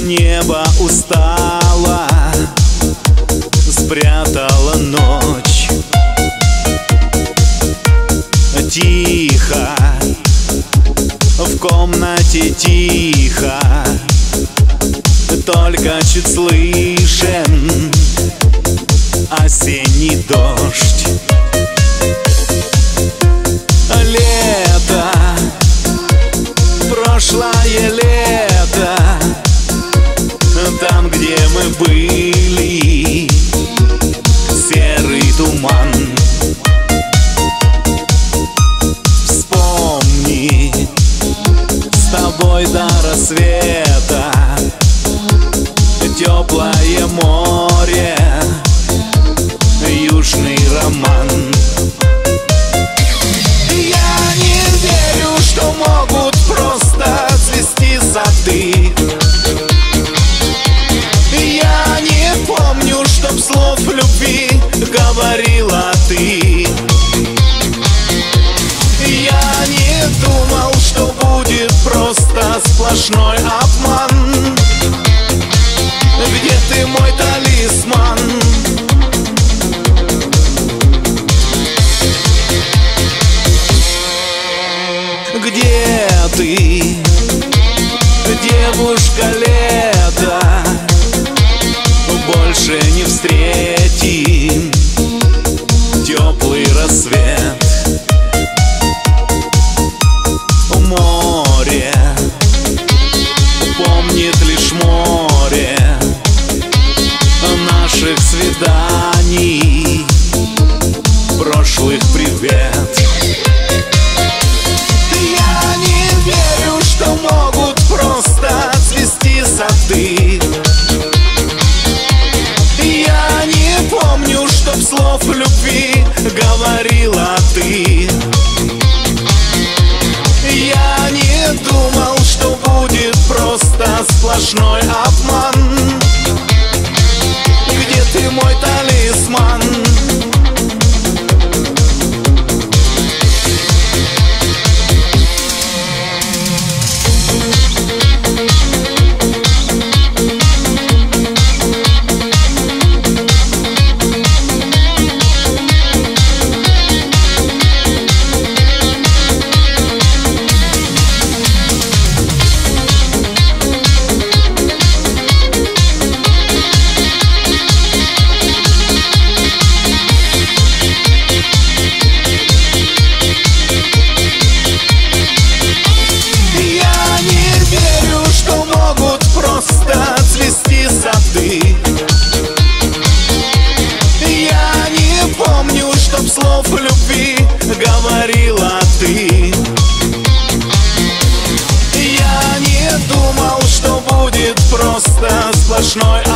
небо устало Спрятала ночь. Тихо В комнате тихо Только чуть слышен Осенний дождь. были Серый туман. Вспомни С тобой до рассвета. сплошной обман. Arsch neu ab, Mann. alles not.